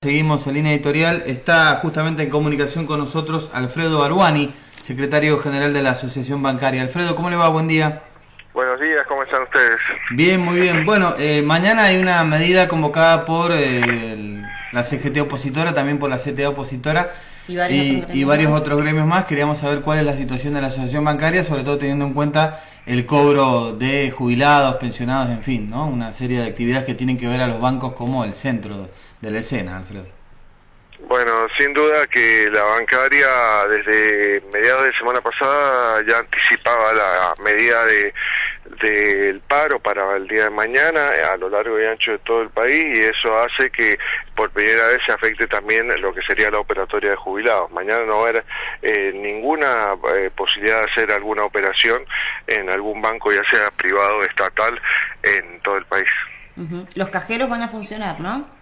Seguimos en línea editorial. Está justamente en comunicación con nosotros Alfredo Aruani, secretario general de la Asociación Bancaria. Alfredo, ¿cómo le va? Buen día. Buenos días, ¿cómo están ustedes? Bien, muy bien. Bueno, eh, mañana hay una medida convocada por eh, la CGT opositora, también por la CTA opositora y varios, y, varios otros gremios más. Queríamos saber cuál es la situación de la Asociación Bancaria, sobre todo teniendo en cuenta el cobro de jubilados, pensionados, en fin, ¿no? Una serie de actividades que tienen que ver a los bancos como el centro de la escena, Alfredo. Bueno, sin duda que la bancaria desde mediados de semana pasada ya anticipaba la medida de del paro para el día de mañana a lo largo y ancho de todo el país y eso hace que por primera vez se afecte también lo que sería la operatoria de jubilados. Mañana no va a haber eh, ninguna eh, posibilidad de hacer alguna operación en algún banco, ya sea privado o estatal, en todo el país. Los cajeros van a funcionar, ¿no?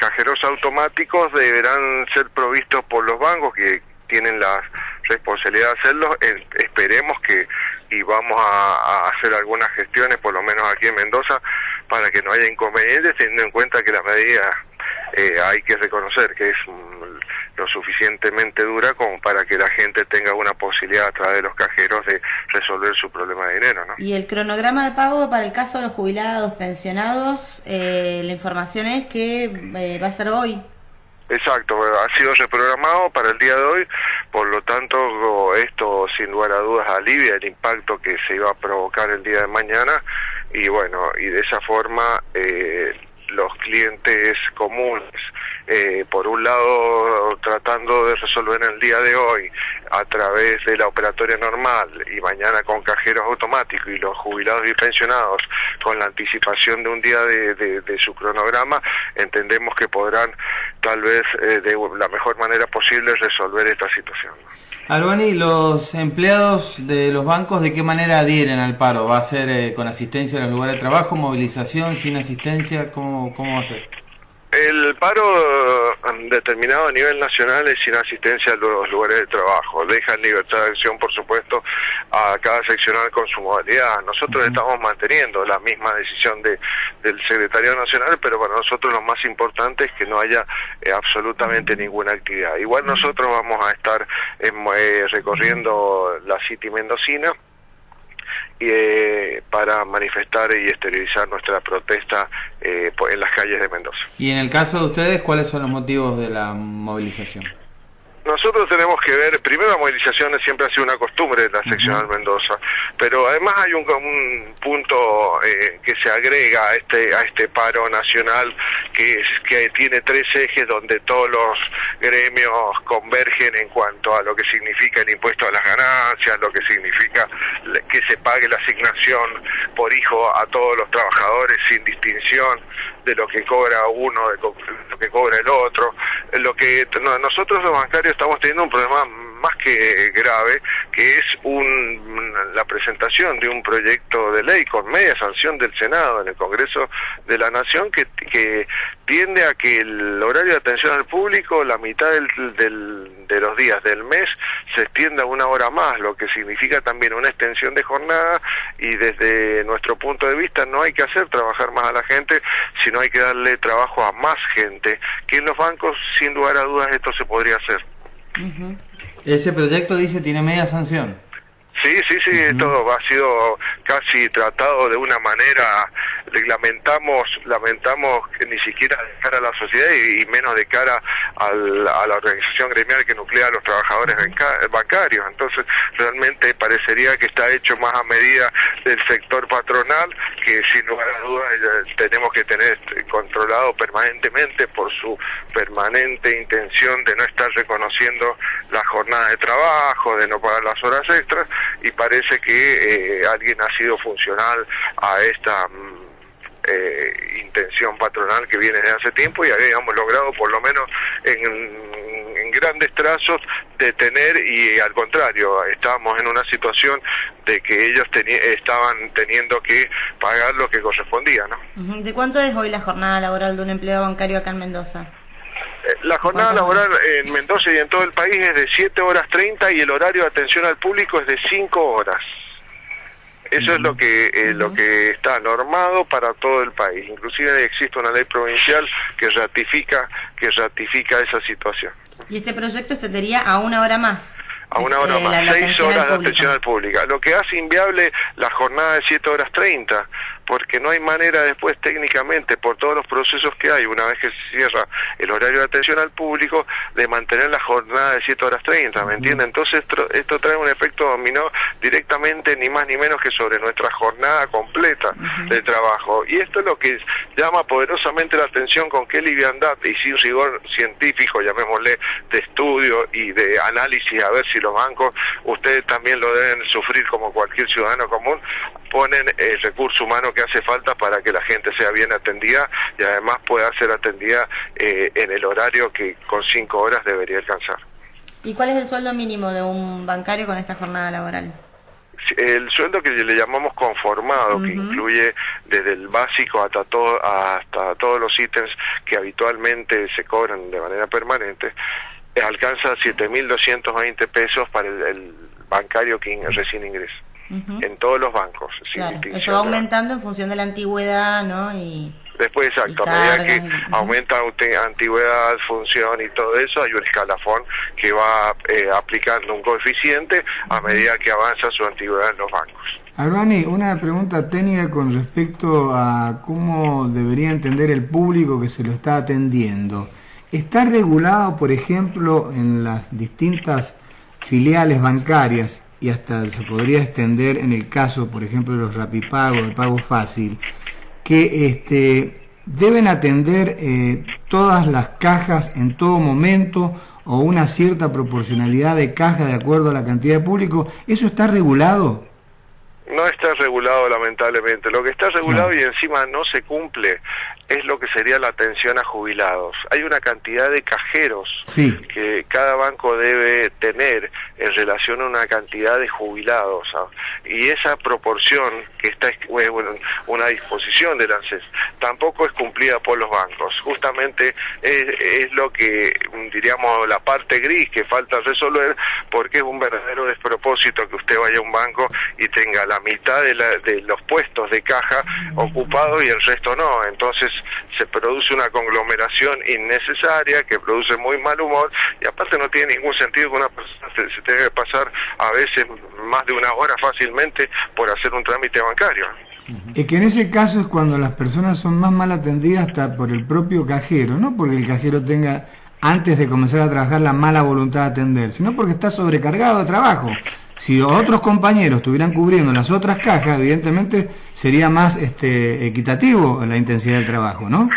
Cajeros automáticos deberán ser provistos por los bancos que tienen la responsabilidad de hacerlo. esperemos que y vamos a, hacer algunas gestiones, por lo menos aquí en Mendoza, para que no haya inconvenientes, teniendo en cuenta que la medida eh, hay que reconocer que es lo suficientemente dura como para que la gente tenga una posibilidad a través de los cajeros de resolver su problema de dinero. ¿no? Y el cronograma de pago para el caso de los jubilados, pensionados, eh, la información es que eh, va a ser hoy. Exacto, ha sido reprogramado para el día de hoy, por lo tanto esto sin lugar a dudas alivia el impacto que se iba a provocar el día de mañana y bueno, y de esa forma eh, los clientes comunes eh, por un lado tratando de resolver en el día de hoy a través de la operatoria normal y mañana con cajeros automáticos y los jubilados y pensionados con la anticipación de un día de, su cronograma, entendemos que podrán tal vez eh, de la mejor manera posible resolver esta situación. Arbani, ¿los empleados de los bancos de qué manera adhieren al paro? ¿Va a ser eh, con asistencia en los lugares de trabajo, movilización, sin asistencia? ¿Cómo, cómo va a ser? El paro mm, determinado a nivel nacional es sin asistencia a los lugares de trabajo. Deja en libertad de acción, por supuesto, a cada seccional con su modalidad. Nosotros estamos manteniendo la misma decisión de, del secretario nacional, pero para nosotros lo más importante es que no haya eh, absolutamente ninguna actividad. Igual nosotros vamos a estar eh, recorriendo la City Mendocina eh, para manifestar y exteriorizar nuestra protesta eh, en las calles de Mendoza. Y en el caso de ustedes, ¿cuáles son los motivos de la movilización? Nosotros tenemos que ver, primero la movilización siempre ha sido una costumbre de la seccional Mendoza, pero además hay un, punto eh, que se agrega a este, a este paro nacional que, es, que tiene tres ejes donde todos los gremios convergen en cuanto a lo que significa el impuesto a las ganancias, lo que significa que se pague la asignación por hijo a todos los trabajadores sin distinción de lo que cobra uno, de lo que cobra el otro. Lo que nosotros los bancarios estamos teniendo un problema más que grave, que es un, la presentación de un proyecto de ley con media sanción del Senado en el Congreso de la Nación que, que tiende a que el horario de atención al público, la mitad del, del, de los días del mes, se extienda una hora más, lo que significa también una extensión de jornada y desde nuestro punto de vista no hay que hacer trabajar más a la gente, sino hay que darle trabajo a más gente, que en los bancos sin lugar a dudas esto se podría hacer. Ese proyecto dice tiene media sanción. Sí, sí, sí, todo ha sido casi tratado de una manera, lamentamos, lamentamos que ni siquiera de cara a la sociedad y, menos de cara a la organización gremial que nuclea a los trabajadores bancarios. Entonces, realmente parecería que está hecho más a medida del sector patronal, que sin lugar a dudas eh, tenemos que tener controlado permanentemente por su permanente intención de no estar reconociendo la jornada de trabajo, de no pagar las horas extras y parece que eh, alguien ha sido funcional a esta mm, eh, intención patronal que viene desde hace tiempo y habíamos logrado por lo menos en, grandes trazos detener y al contrario estábamos en una situación de que ellos estaban teniendo que pagar lo que correspondía ¿no? ¿De cuánto es hoy la jornada laboral de un empleado bancario acá en Mendoza? La jornada laboral en Mendoza y en todo el país es de 7 horas 30 y el horario de atención al público es de 5 horas. Eso es lo que eh, lo que está normado para todo el país. Inclusive existe una ley provincial que ratifica que ratifica esa situación. Y este proyecto extendería a una hora más. A una hora Este, más, la- la seis horas de atención al público. Lo que hace inviable la jornada de 7 horas 30, porque no hay manera después técnicamente, por todos los procesos que hay, una vez que se cierra el horario de atención al público, de mantener la jornada de 7 horas 30, ¿me entiende? Entonces esto, esto trae un efecto dominó directamente ni más ni menos que sobre nuestra jornada completa de trabajo. Y esto es lo que llama poderosamente la atención con qué liviandad y sin rigor científico, llamémosle, de estudio y de análisis, a ver si los bancos, ustedes también lo deben sufrir como cualquier ciudadano común, ponen el recurso humano que hace falta para que la gente sea bien atendida y además pueda ser atendida eh, en el horario que con cinco horas debería alcanzar. ¿Y cuál es el sueldo mínimo de un bancario con esta jornada laboral? el sueldo que le llamamos conformado, que incluye desde el básico hasta, todo, hasta todos los ítems que habitualmente se cobran de manera permanente, alcanza 7.220 pesos para el, el bancario que recién ingresa. En todos los bancos. sin Claro, distinción eso va aumentando en función de la antigüedad, ¿no? Y Después, exacto, y a medida que aumenta antigüedad, función y todo eso, hay un escalafón que va eh, aplicando un coeficiente a medida que avanza su antigüedad en los bancos. Arbani, una pregunta técnica con respecto a cómo debería entender el público que se lo está atendiendo. ¿Está regulado, por ejemplo, en las distintas filiales bancarias y hasta se podría extender en el caso, por ejemplo, de los rapipagos, de pago fácil, que este, deben atender eh, todas las cajas en todo momento o una cierta proporcionalidad de cajas de acuerdo a la cantidad de público? ¿Eso está regulado? No está regulado lamentablemente. Lo que está regulado y encima no se cumple es lo que sería la atención a jubilados. Hay una cantidad de cajeros Sí. que cada banco debe tener en relación a una cantidad de jubilados. ¿ah? Y esa proporción que está es bueno, una disposición del ANSES tampoco es cumplida por los bancos. Justamente es, es lo que diríamos la parte gris que falta resolver porque es un verdadero despropósito que vaya a un banco y tenga la mitad de, la- de los puestos de caja ocupados y el resto no. Entonces se produce una conglomeración innecesaria que produce muy mal humor y aparte no tiene ningún sentido que una persona se, se tenga que pasar a veces más de una hora fácilmente por hacer un trámite bancario. Es que en ese caso es cuando las personas son más mal atendidas hasta por el propio cajero, no porque el cajero tenga antes de comenzar a trabajar la mala voluntad de atender, sino porque está sobrecargado de trabajo. Si los otros compañeros estuvieran cubriendo las otras cajas, evidentemente sería más este, equitativo la intensidad del trabajo, ¿no?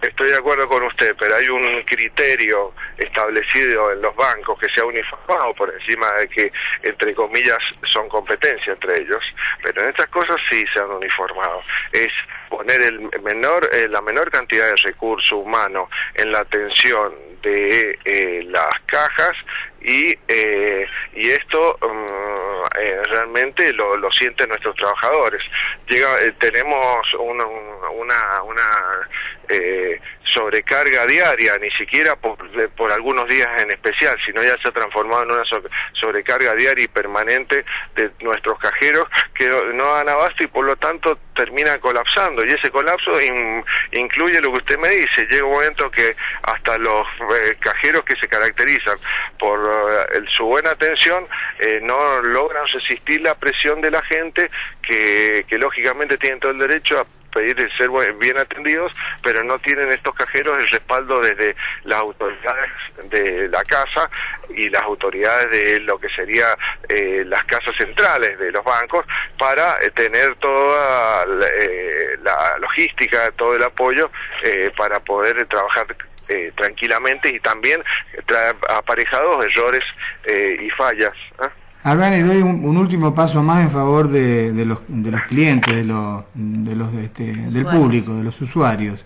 Estoy de acuerdo con usted, pero hay un criterio establecido en los bancos que se ha uniformado por encima de que, entre comillas, son competencia entre ellos, pero en estas cosas sí se han uniformado. Es poner el menor, eh, la menor cantidad de recurso humano en la atención de eh, las cajas y eh, y esto mm, eh, realmente lo, lo sienten nuestros trabajadores. Llega eh, tenemos una una, una eh, sobrecarga diaria ni siquiera por, por algunos días en especial sino ya se ha transformado en una so- sobrecarga diaria y permanente de nuestros cajeros que no dan abasto y por lo tanto termina colapsando. Y ese colapso in- incluye lo que usted me dice. Llega un momento que hasta los eh, cajeros que se caracterizan por eh, el- su buena atención eh, no logran resistir la presión de la gente que, que lógicamente tienen todo el derecho a pedir de ser bien atendidos, pero no tienen estos cajeros el respaldo desde las autoridades de la casa y las autoridades de lo que sería eh, las casas centrales de los bancos para eh, tener toda la, eh, la logística, todo el apoyo eh, para poder trabajar tranquilamente y también aparejados errores y fallas. ¿Ah? Ahora le doy un, un último paso más en favor de, de los, de los clientes, de los, de los este, del público, de los usuarios.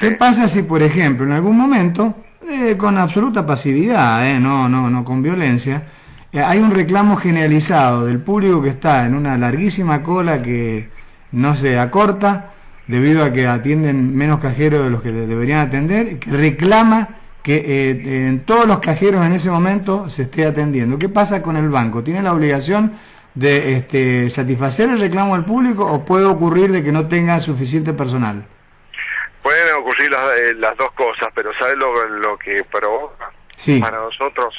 ¿Qué pasa si, por ejemplo, en algún momento, eh, con absoluta pasividad, eh, no, no, no con violencia, eh, hay un reclamo generalizado del público que está en una larguísima cola que no se acorta debido a que atienden menos cajeros de los que de- deberían atender, que reclama que eh, en todos los cajeros en ese momento se esté atendiendo. ¿Qué pasa con el banco? ¿Tiene la obligación de este, satisfacer el reclamo del público o puede ocurrir de que no tenga suficiente personal? Pueden ocurrir las, eh, las dos cosas, pero ¿sabe lo, lo que provoca Sí. para nosotros?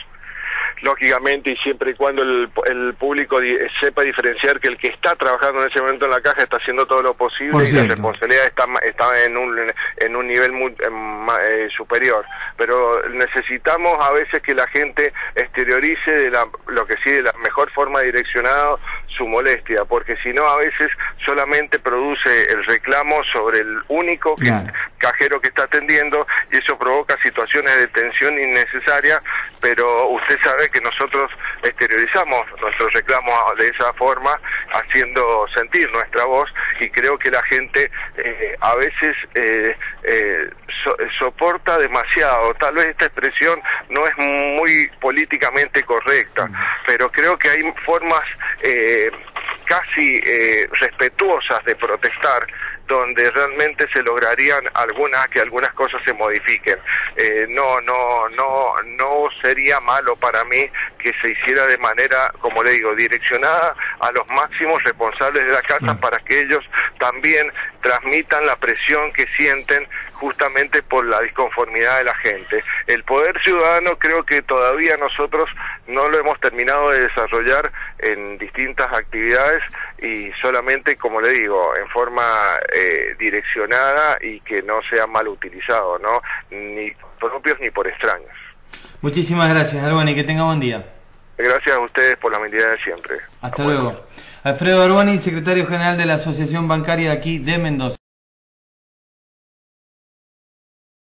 Lógicamente, y siempre y cuando el, el público di- sepa diferenciar que el que está trabajando en ese momento en la caja está haciendo todo lo posible Por y la responsabilidad está, está en, un, en un nivel muy, eh, eh, superior. Pero necesitamos a veces que la gente exteriorice de la, lo que sí de la mejor forma direccionada su molestia, porque si no a veces solamente produce el reclamo sobre el único que- Claro. cajero que está atendiendo y eso provoca situaciones de tensión innecesaria, pero usted sabe que nosotros exteriorizamos nuestros reclamos de esa forma, haciendo sentir nuestra voz y creo que la gente eh, a veces eh, eh, so- soporta demasiado. Tal vez esta expresión no es muy políticamente correcta, pero creo que hay formas eh, casi respetuosas de protestar donde realmente se lograrían algunas que algunas cosas se modifiquen no no no sería malo para mí que se hiciera de manera como le digo direccionada a los máximos responsables de la casa para que ellos también transmitan la presión que sienten justamente por la disconformidad de la gente. El poder ciudadano creo que todavía nosotros no lo hemos terminado de desarrollar en distintas actividades y solamente, como le digo, en forma eh, direccionada y que no sea mal utilizado, ¿no? Ni por propios ni por extraños. Muchísimas gracias, Arboni, que tenga buen día. Gracias a ustedes por la amabilidad de siempre. Hasta luego. Alfredo Arboni, secretario general de la Asociación Bancaria aquí de Mendoza.